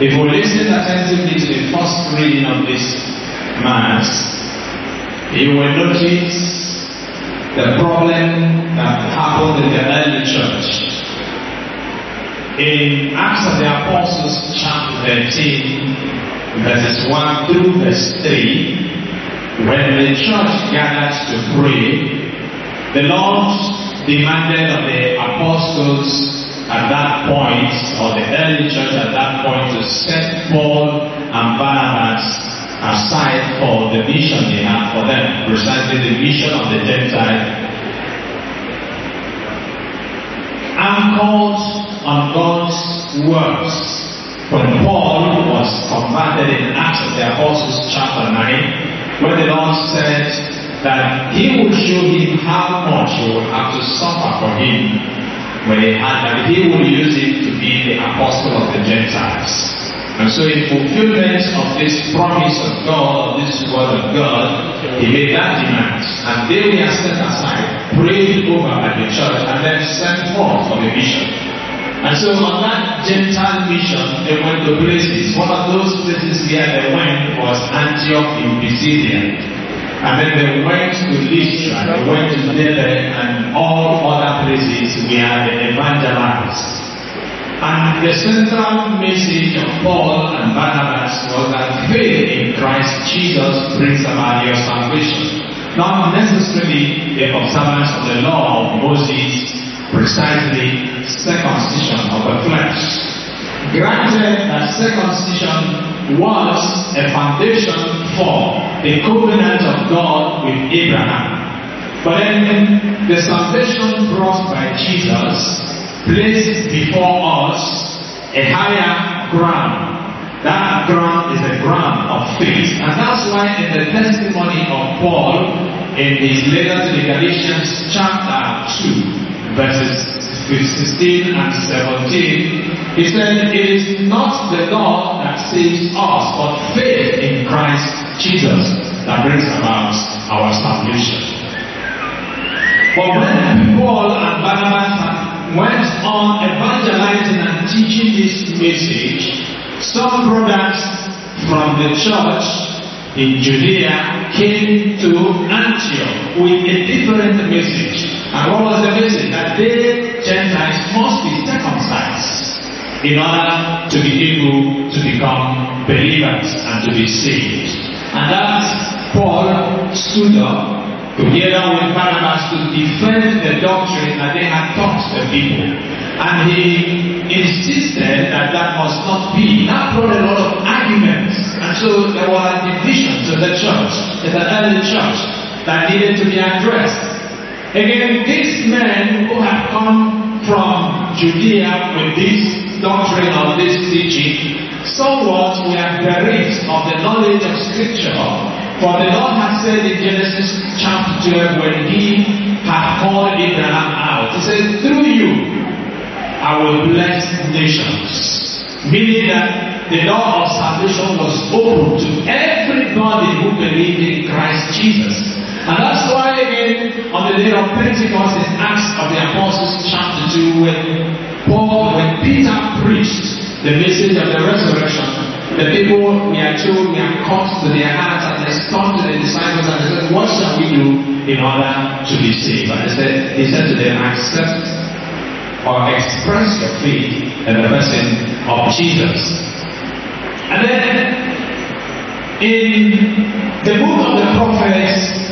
If we listen attentively to the first reading of this Mass, you will notice the problem that happened in the early church. In Acts of the Apostles, chapter 13, verses 1 through verse 3, when the church gathered to pray, the Lord demanded of the apostles at that point, or the early church at that point, to set Paul and Barnabas aside for the mission they had for them, precisely the mission of the Gentile. Anchored on God's words. When Paul was converted in Acts of the Apostles chapter 9, when the Lord said that he would show him how much he would have to suffer for him when he had that he would use him to be the apostle of the Gentiles. And so in fulfillment of this promise of God, this word of God, he made that demand. And they were set aside, prayed over by the church, and then sent forth for the mission. And so on that Gentile mission, they went to places. One of those places where they went was Antioch in Pisidia. And then they went to Lystra, they went to Derbe and all other places where they evangelized. And the central message of Paul and Barnabas was that faith in Christ Jesus brings about your salvation. Not necessarily the observance of the law of Moses, precisely circumcision of the flesh. Granted that circumcision was a foundation for the covenant of God with Abraham. But then the salvation brought by Jesus placed before us a higher ground. That ground is a ground of faith. And that's why in the testimony of Paul in his letter to the Galatians chapter 2 verses 16 and 17, he said, It is not the law that saves us, but faith in Christ Jesus that brings about our salvation. But when Paul and Barnabas went on evangelizing and teaching this message, some brothers from the church in Judea came to Antioch with a different message. And what was the message? That they, Gentiles, must be circumcised in order to be able to become believers and to be saved. And that Paul stood up together with Barnabas to defend the doctrine that they had taught the people. And he insisted that that must not be. That brought a lot of arguments. And so there were divisions in the church, in the early church, that needed to be addressed. Again, these men who had come from Judea with this doctrine of this teaching, somewhat were bereft of the knowledge of Scripture for the Lord has said in Genesis chapter 12 when he had called Abraham out, he said, through you I will bless nations. Meaning that the door of salvation was open to everybody who believed in Christ Jesus. And that's why again on the day of Pentecost in Acts of the Apostles chapter 2 when Paul, when Peter preached the message of the resurrection, the people we are told we are caught to their hearts and they come to the disciples and they said, What shall we do in order to be saved? And they said, he said to them, Accept or express your faith in the person of Jesus. And then in the book of the prophets,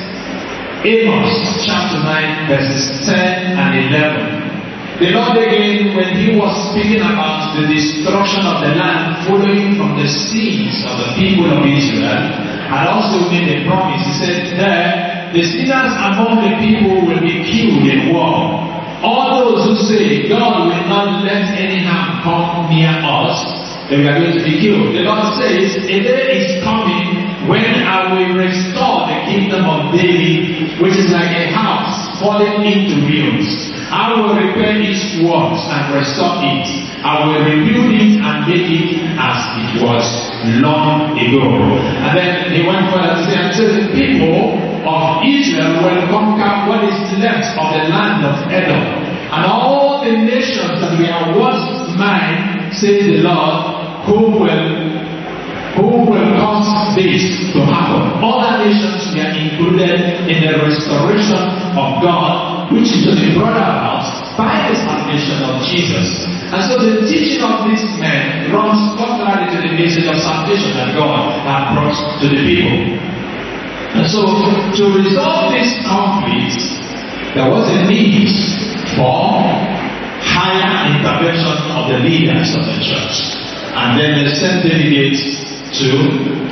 Amos chapter 9, verses 10 and 11. The Lord again, when he was speaking about the destruction of the land following from the sins of the people of Israel, had also made a promise. He said there, the sinners among the people will be killed in war. All those who say God will not let any harm come near us, they are going to be killed. The Lord says, a day is coming when I will restore the kingdom of David, which is like a falling into ruins. I will repair its works and restore it. I will rebuild it and make it as it was long ago. And then he went further to say, until the people of Israel will conquer what is left of the land of Edom. And all the nations nations that we are once mine, says the Lord, who will who will cause this to happen. Other nations were included in the restoration of God, which is to be brought about by the salvation of Jesus. And so the teaching of these men runs contrary to the message of salvation that God had brought to the people. And so to resolve this conflict, there was a need for higher intervention of the leaders of the church. And then they sent delegates to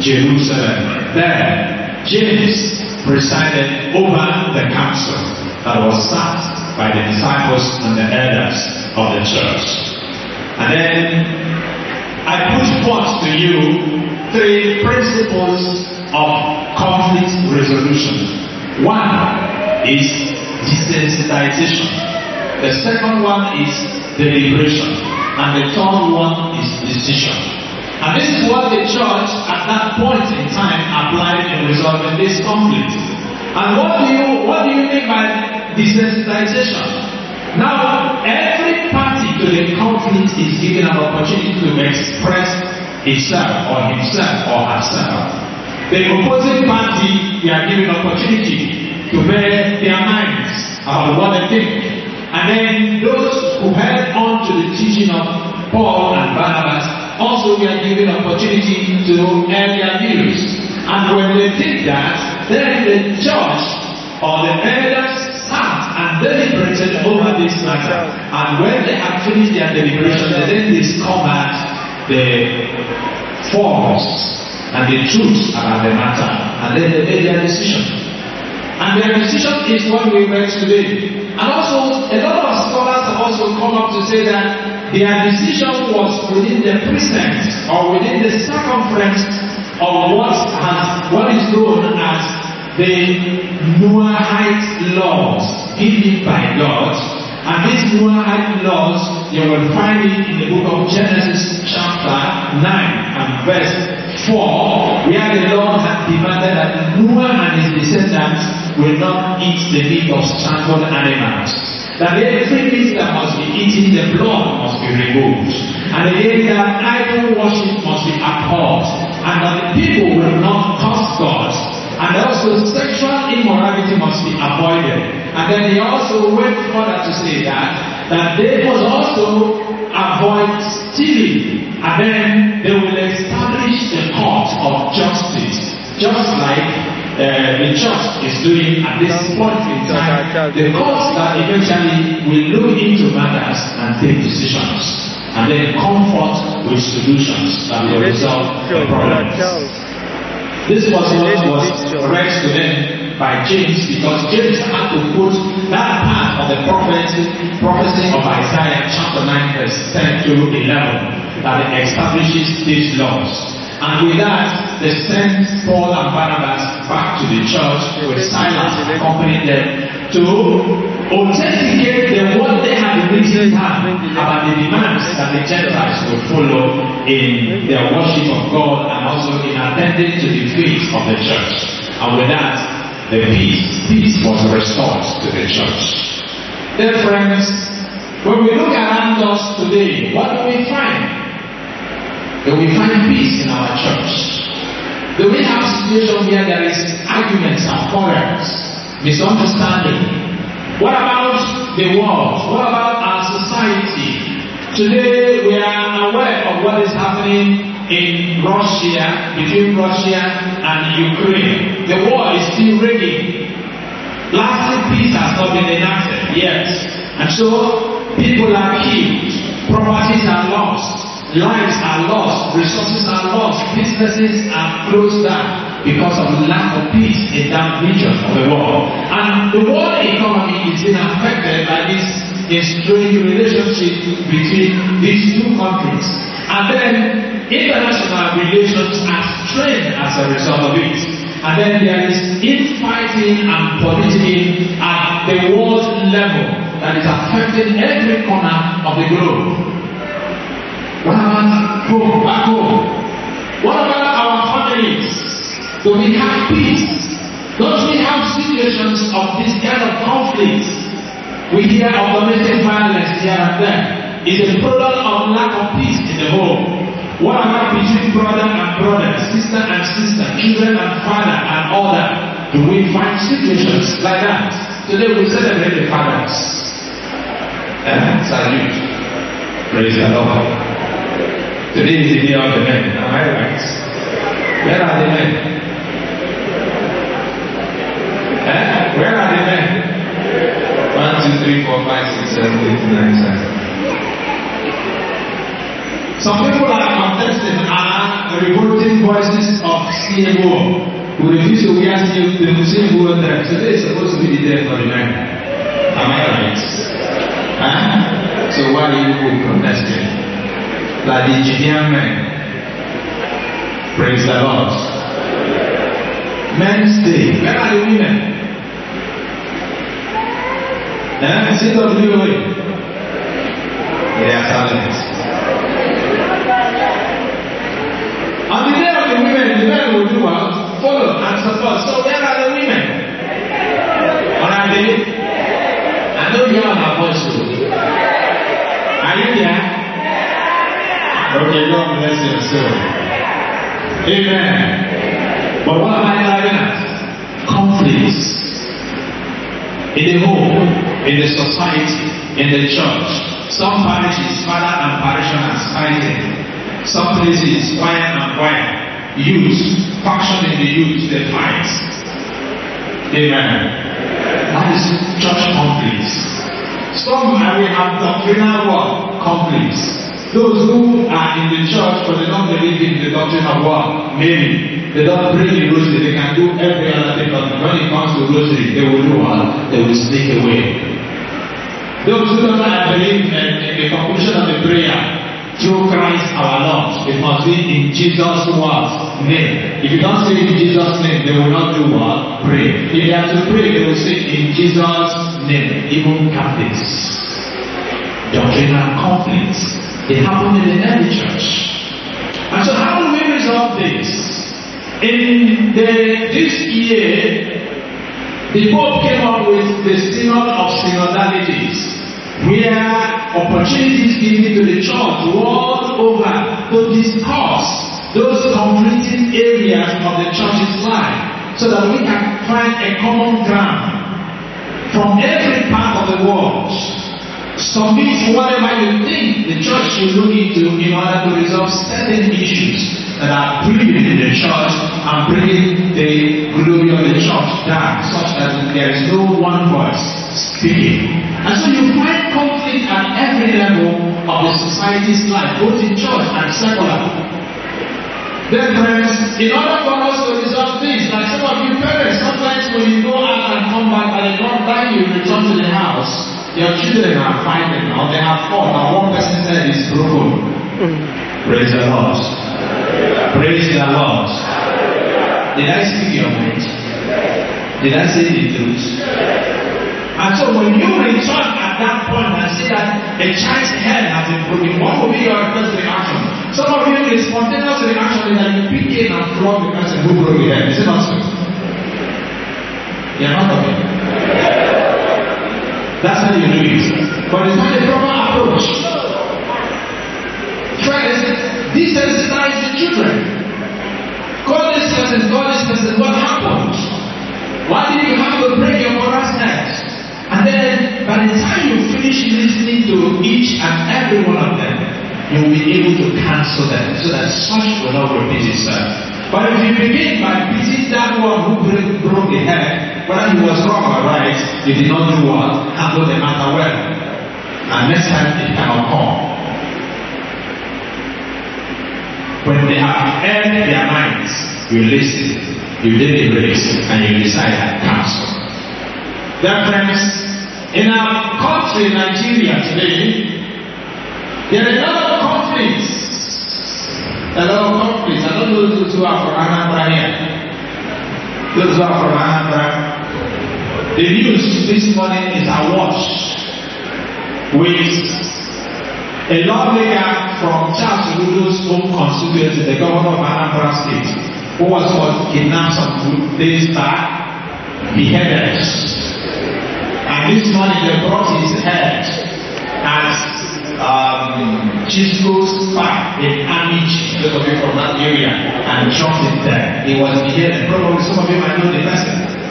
Jerusalem. There, James presided over the council that was sat by the disciples and the elders of the church. And then I put forth to you three principles of conflict resolution. One is desensitization. The second one is deliberation. And the third one is decision. And this is what the church at that point in time applied in resolving this conflict. And what do you what do you mean by desensitization? Now, every party to the conflict is given an opportunity to express itself or himself or herself. The opposing party they are given opportunity to bear their minds about what they think. And then those who held on to the teaching of Paul and Barnabas also we are given opportunity to air their views. And when they did that, then the judge or the elders sat and deliberated over this matter. And when they had finished their deliberation, they then discovered the force and the truth about the matter. And then they made their decision. And their decision is what we read today. And also, a lot of scholars have also come up to say that their decision was within the precinct or within the circumference of what has what is known as the Noahite laws given by God. And these Noahite laws, you will find it in the book of Genesis chapter 9 and verse 4, where the Lord had demanded that Noah and his descendants will not eat the meat of strangled animals that everything that must be eaten, the blood must be removed. And again, that idol worship must be abhorred, and that the people will not curse God. And also, sexual immorality must be avoided. And then they also went further to say that, that they must also avoid stealing. And then they will establish the court of justice. Just like uh, the church is doing at this point in time, the courts that eventually will look into matters and take decisions and then come forth with solutions that will resolve the problems. This was what was read to them by James because James had to put that part of the prophecy, prophecy of Isaiah chapter 9 verse 10 to 11 that establishes these laws. And with that, they sent Paul and Barnabas back to the church with Silas accompanying them to authenticate the what they had written down about the demands that the Gentiles would follow in their worship of God and also in attending to the feast of the church. And with that, the peace, peace was restored to the church. Dear friends, when we look around us today, what do we find? Do we find peace in our church? Do we have situations where there is arguments and quarrels, misunderstanding? What about the world? What about our society? Today we are aware of what is happening in Russia, between Russia and Ukraine. The war is still raging. Lasting peace has not been enacted yet. And so people are killed, properties are lost, Lives are lost, resources are lost, businesses are closed down because of lack of peace in that region of the world. And the world economy is being affected by this, strange relationship between these two countries. And then international relations are strained as a result of it. And then there is infighting and politicking at the world level that is affecting every corner of the globe. Home, back home? What about our families? Do we have peace? Don't we have situations of this kind of conflict? We hear of domestic violence here and there. It's a product of lack of peace in the home. What about between brother and brother, sister and sister, children and father and all that? Do we find situations like that? Today we celebrate the fathers. And salute. Praise the Lord. Today is the day of the men. Am I right? Where are the men? Eh? Where are the men? One, two, three, four, five, six, seven, eight, nine, ten. Some people are contesting are the revolting voices of CMO who refuse to wear the Muslim who dress. So they are supposed to be the day for the men. Am I right? Huh? So why are you protesting? Like the Judean men. Praise the Lord. Men stay. Where are the women? Eh? Sit up, leave away. They are silent. On the day of the women, the men will do what? Follow and support. So where are the women? On our day? I know you are my voice Okay, God bless your soul. Amen. But what am I driving at? Conflicts. In the home, in the society, in the church. Some parishes, father and parishioners fighting. Some places, fire and fire. Youth, faction in the youth, they fight. Amen. That is church conflicts. Some we have doctrinal what? Conflicts. Those who are in the church but they don't believe in the doctrine of what? Maybe. They don't pray the rosary, they can do every other thing, but when it comes to rosary, they will do what? They will sneak away. Those who don't believe in, in the conclusion of the prayer through Christ our Lord, it must be in Jesus' name. If you don't say in Jesus' name, they will not do what? Pray. If they have to pray, they will say in Jesus' name. Even Catholics. Doctrinal conflicts. It happened in the early church. And so how do we resolve this? In the, this year, the Pope came up with the Synod of Synodalities, where opportunities given to the church world over to discuss those conflicting areas of the church's life so that we can find a common ground from every part of the world. Submit whatever you think the church should look into in order to resolve certain issues that are in the church and bringing the glory of the church down, such that there is no one voice speaking. And so you find conflict at every level of the society's life, both in church and secular. Then, friends, in order for us to resolve this, like some of you parents, sometimes when you go out and come back, by the time you return to the house, your children are fighting, or they have fought, or one person's head is broken. Mm. Praise the Lord. Praise the Lord. Did I speak your mind? Did I say the truth? And so when you return at that point and see that a child's head has been broken, what will be your first reaction? Some of you, the spontaneous reaction is that you pick in and flog the person who broke the head. Is it not so? You're not okay. That's how you do it. But it's not a proper approach. Friends, desensitize the children. Call this person, call this person, what happened? Why did you have to break your mother's head? And then, by the time you finish listening to each and every one of them, you will be able to cancel them so that such will not repeat itself. But if you begin by beating that one who broke the head, whether he was wrong or right, you did not do what? Handle the matter well. And next time it cannot come. When they have earned their minds, you listen, you deliberate, and you decide and cancel. Then friends, in our country, Nigeria today, there are a lot of conflicts. A lot of conflicts. I don't know those who are from Anambra here. Those who are from Anambra. The news this morning is awash with a lawmaker from Charles Soludo's home constituency, the governor of Anambra State, who was what kidnapped some days back, beheaded, and this morning they brought his head at um, Chisco's Park in Amici, those of you from that area, and dropped it there. He was beheaded. Probably some of you might know the person.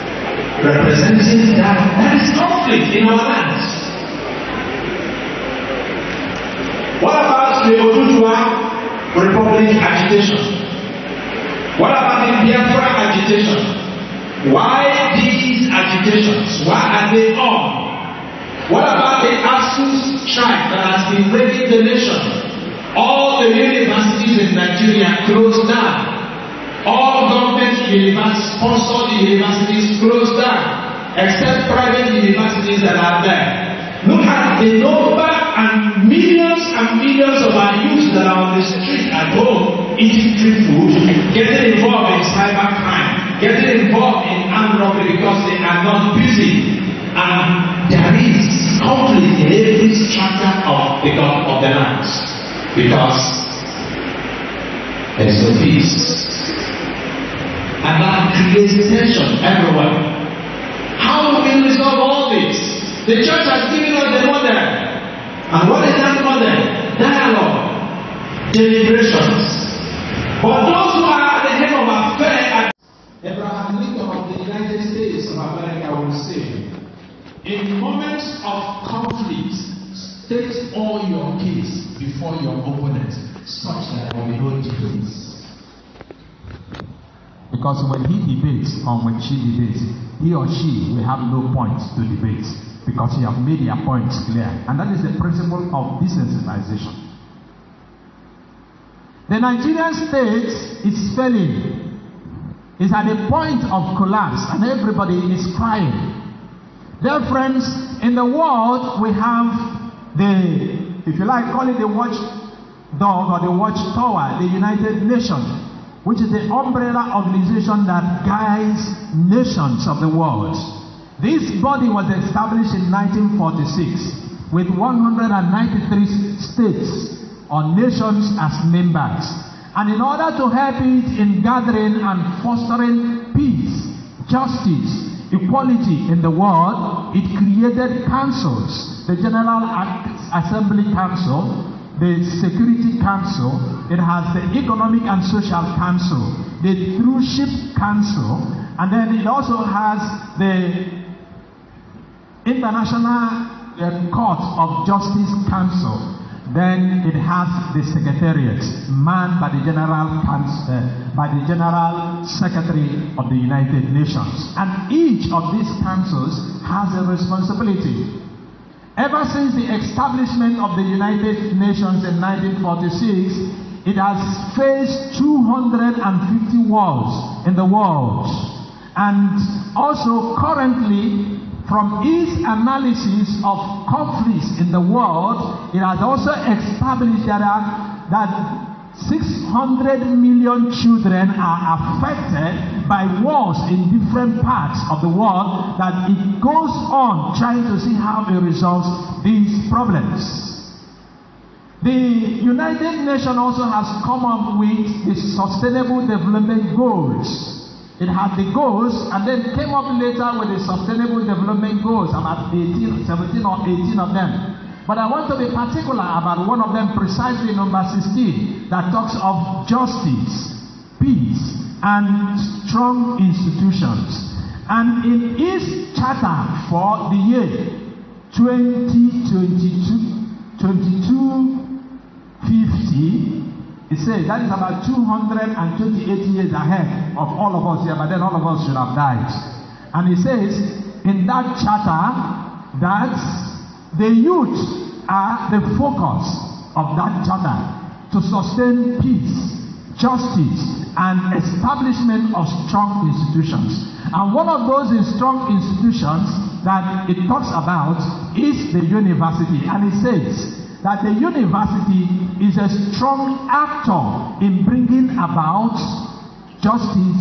Representing that there is conflict in our lands. What about the Oduduwa Republic agitation? What about the Biafra agitation? Why these agitations? Why are they on? What about the ASUS strike that has been raking the nation? All the universities in Nigeria closed down. All government universities, sponsored universities closed down, except private universities that are there. Look at the number and millions and millions of our youth that are on the street at home eating street food, getting involved in cyber crime getting involved in armed robbery because they are not busy. And there is conflict in every strata of the God of the lands because there is no peace. That creates tension everywhere. How will we resolve all this? The church has given us the model. And what is that model? Dialogue, deliberations. But those who are at the head of affairs Abraham Lincoln of the United States of America will say, in moments of conflict, state all your case before your opponent, such that there will be no defeats. Because when he debates or when she debates, he or she will have no points to debate because he have made their points clear. And that is the principle of desensitization. The Nigerian state is failing is at a point of collapse and everybody is crying. Dear friends, in the world we have the, if you like, call it the watchdog or the watchtower, the United Nations, which is the umbrella organization that guides nations of the world. This body was established in 1946 with 193 states or nations as members. And in order to help it in gathering and fostering peace, justice, equality in the world, it created councils. The General Assembly Council, the Security Council, it has the Economic and Social Council, the Trusteeship Council, and then it also has the International uh, Court of Justice Council. Then it has the secretariat, manned by the general council, uh, by the general secretary of the United Nations, and each of these councils has a responsibility. Ever since the establishment of the United Nations in 1946, it has faced 250 wars in the world, and also currently from its analysis of conflicts in the world, it has also established that, uh, that 600 million children are affected by wars in different parts of the world that it goes on trying to see how it resolves these problems. The United Nations also has come up with the Sustainable Development Goals It had the goals and then came up later with the sustainable development goals, about 18, 17 or 18 of them. But I want to be particular about one of them, precisely number 16, that talks of justice, peace, and strong institutions. And in its charter for the year 2022, 2250, He says that is about 228 years ahead of all of us here, but then all of us should have died. And he says in that charter that the youth are the focus of that charter to sustain peace, justice, and establishment of strong institutions. And one of those strong institutions that it talks about is the university. And it says that the university is a strong actor in bringing about justice,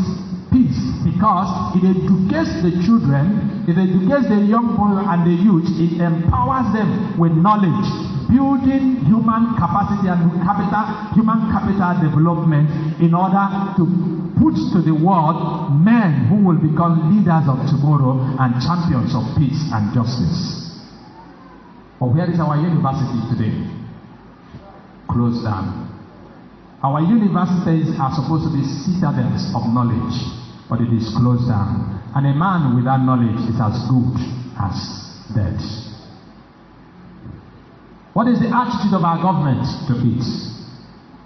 peace, because it educates the children, it educates the young boy and the youth, it empowers them with knowledge, building human capacity and capital, human capital development in order to put to the world men who will become leaders of tomorrow and champions of peace and justice. But where is our university today? Closed down. Our universities are supposed to be citadels of knowledge, but it is closed down. And a man without knowledge is as good as dead. What is the attitude of our government to it?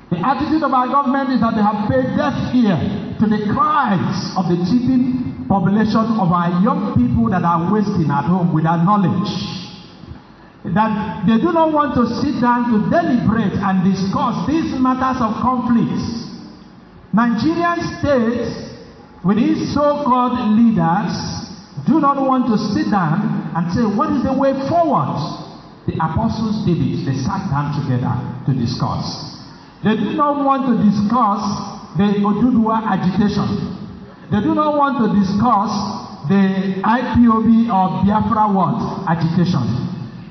The attitude of our government is that they have paid deaf ear to the cries of the cheating population of our young people that are wasting at home without knowledge. That they do not want to sit down to deliberate and discuss these matters of conflict. Nigerian state, with its so-called leaders, do not want to sit down and say, what is the way forward? The apostles did it. They sat down together to discuss. They do not want to discuss the Oduduwa agitation. They do not want to discuss the IPOB or Biafra what agitation.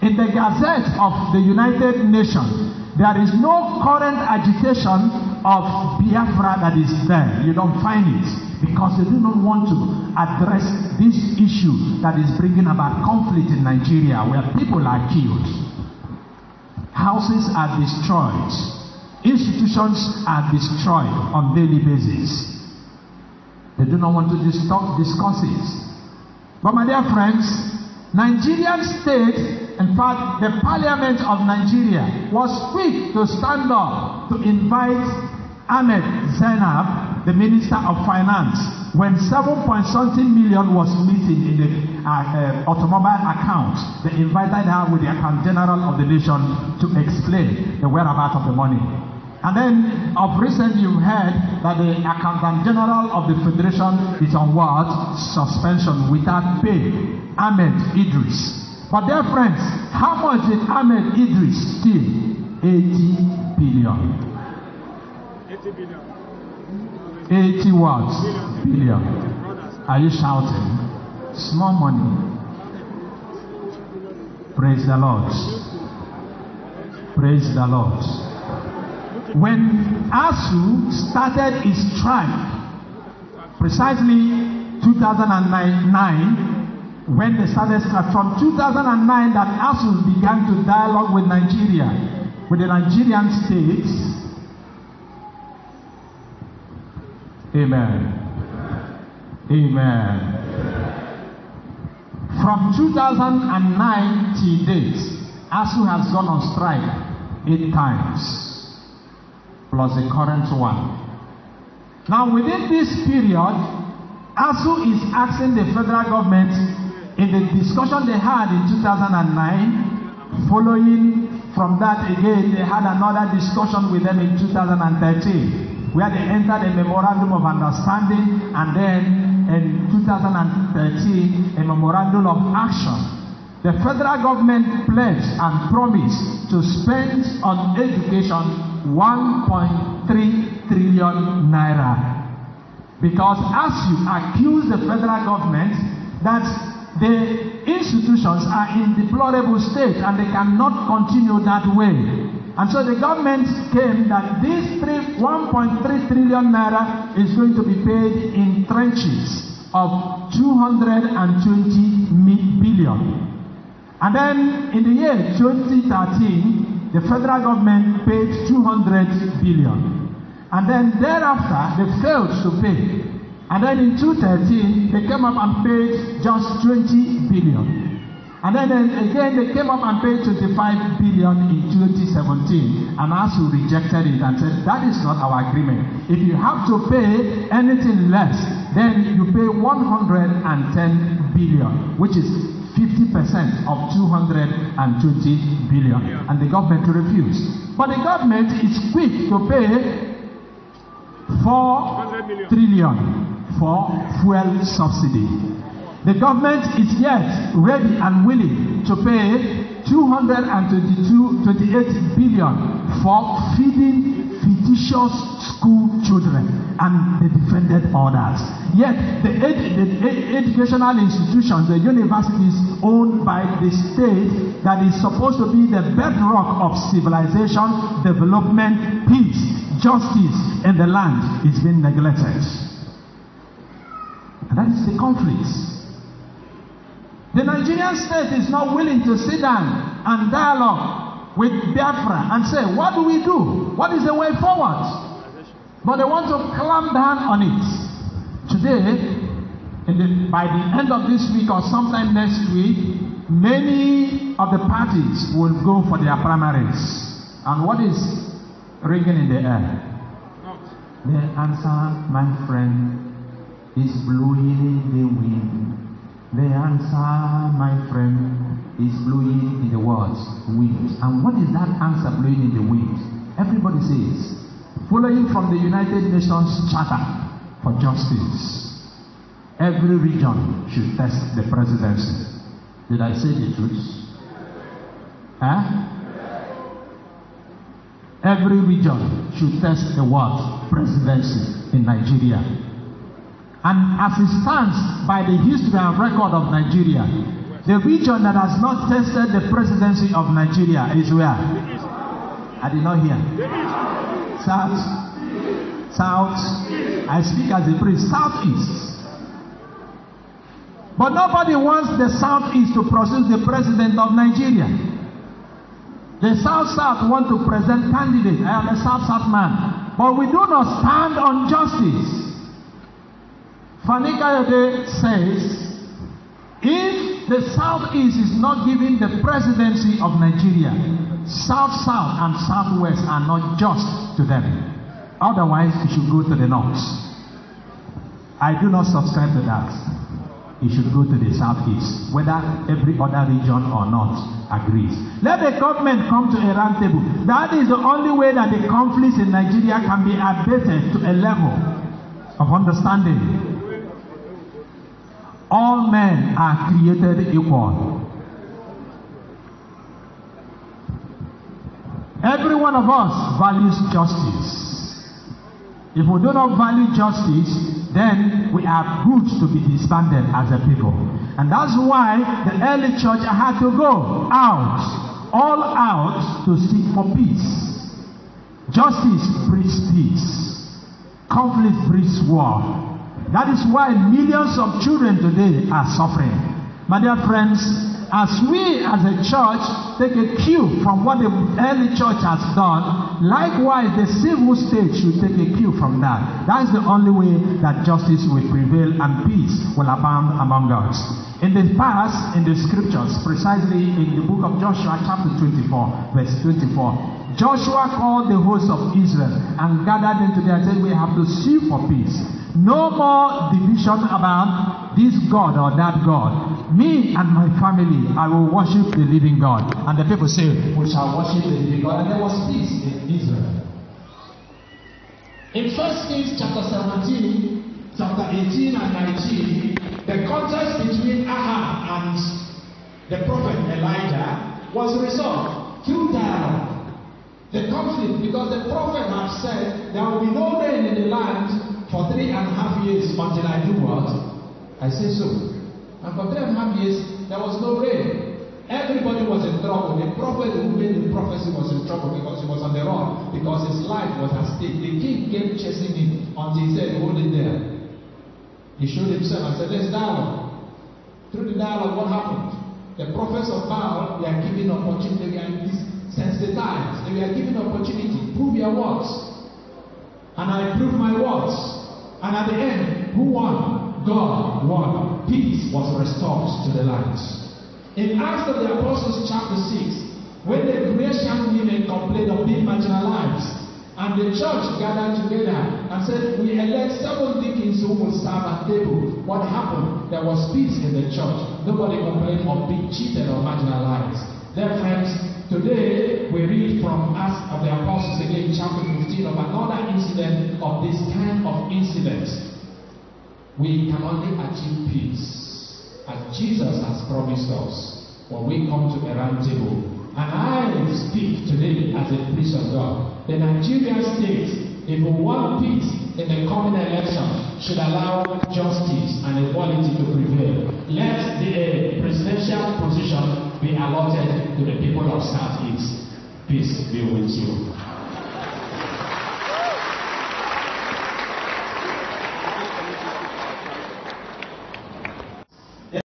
In the Gazette of the United Nations, there is no current agitation of Biafra that is there. You don't find it because they do not want to address this issue that is bringing about conflict in Nigeria where people are killed. Houses are destroyed. Institutions are destroyed on daily basis. They do not want to discuss, it. But my dear friends, Nigerian state, in fact, the parliament of Nigeria was quick to stand up to invite Ahmed Zainab, the minister of finance, when seven point something million was missing in the uh, uh, automobile account. They invited her with the account general of the nation to explain the whereabouts of the money. And then of recent you've heard that the accountant general of the federation is on what? Suspension without pay. Ahmed Idris. But dear friends, how much did Ahmed Idris steal? 80 billion. 80 billion. 80 what? Billion. Are you shouting? Small money. Praise the Lord. Praise the Lord. When ASU started its strike, precisely 2009, when they started from 2009 that ASU began to dialogue with Nigeria, with the Nigerian states. Amen. Amen. From 2009 till date, ASU has gone on strike eight times plus the current one. Now, within this period, ASU is asking the federal government in the discussion they had in 2009, following from that again, they had another discussion with them in 2013, where they entered a memorandum of understanding and then in 2013, a memorandum of action the federal government pledged and promised to spend on education 1.3 trillion naira. Because as you accuse the federal government that the institutions are in deplorable state and they cannot continue that way. And so the government came that this 1.3 trillion naira is going to be paid in trenches of 220 billion. And then in the year 2013, the federal government paid 200 billion. And then thereafter, they failed to pay. And then in 2013, they came up and paid just 20 billion. And then, then again, they came up and paid 25 billion in 2017. And ASUU rejected it and said, that is not our agreement. If you have to pay anything less, then you pay 110 billion, which is 50% of 220 billion. Yeah. And the government refused. But the government is quick to pay 4 trillion for fuel subsidy. The government is yet ready and willing to pay 222 28 billion for feeding fictitious school children and they defended others. Yet the, ed- the ed- educational institutions, the universities owned by the state that is supposed to be the bedrock of civilization, development, peace, justice in the land is being neglected. And that is the conflict. The Nigerian state is not willing to sit down and dialogue with Biafra and say, what do we do? What is the way forward? But they want to clamp down on it. Today, the, by the end of this week or sometime next week, many of the parties will go for their primaries. And what is ringing in the air? The answer, my friend, is blowing the wind. The answer, my friend, is blowing in the words, wind. And what is that answer blowing in the wind? Everybody says, following from the United Nations Charter for Justice, every region should test the presidency. Did I say the truth? Huh? Every region should test the word presidency in Nigeria. And as it stands by the history and record of Nigeria, the region that has not tested the presidency of Nigeria is where? I did not hear. South. South. I speak as a priest. Southeast. But nobody wants the Southeast to produce the president of Nigeria. The South South want to present candidate. I am a South South man. But we do not stand on justice. Fani Kayode says, if the Southeast is not giving the presidency of Nigeria, South South and Southwest are not just to them. Otherwise, it should go to the North. I do not subscribe to that. It should go to the Southeast, whether every other region or not agrees. Let the government come to a round table. That is the only way that the conflicts in Nigeria can be abated to a level of understanding. All men are created equal. Every one of us values justice. If we do not value justice, then we are good to be disbanded as a people. And that's why the early church had to go out, all out to seek for peace. Justice breeds peace. Conflict breeds war. That is why millions of children today are suffering. My dear friends, as we as a church take a cue from what the early church has done, likewise the civil state should take a cue from that. That is the only way that justice will prevail and peace will abound among us. In the past, in the scriptures, precisely in the book of Joshua, chapter 24, verse 24, Joshua called the host of Israel and gathered them together and said, We have to sue for peace. No more division about this God or that God. Me and my family, I will worship the living God. And the people say, We shall worship the living God. And there was peace in Israel. In 1 Kings chapter 17, chapter 18 and 19, the contest between Ahab and the prophet Elijah was resolved through. The conflict, because the prophet had said there will be no rain in the land for three and a half years until I do what? I say so. And for three and a half years, there was no rain. Everybody was in trouble. The prophet who made the prophecy was in trouble because he was on the run, because his life was at stake. The king came chasing him until he said, Hold it there. He showed himself and said, Let's dialogue. Through the dialogue, what happened? The prophets of Baal, they are given opportunity, they are sensitized, they are given opportunity. Prove your words. And I prove my words. And at the end, who won? God won. Peace was restored to the land. In Acts of the Apostles, chapter 6, when the Grecian women complained of being marginalized, and the church gathered together and said, We elect seven deacons who will serve at table. What happened? There was peace in the church. Nobody complained of being cheated or marginalized. Dear friends, today we read from Acts of the Apostles again, chapter 15, of another incident of this kind of incidents. We can only achieve peace as Jesus has promised us when we come to a round table. And I speak today as a priest of God. The Nigerian state, if we want peace in the coming election, should allow justice and equality to prevail. Let the presidential position be allotted to the people of Southeast. Peace be with you.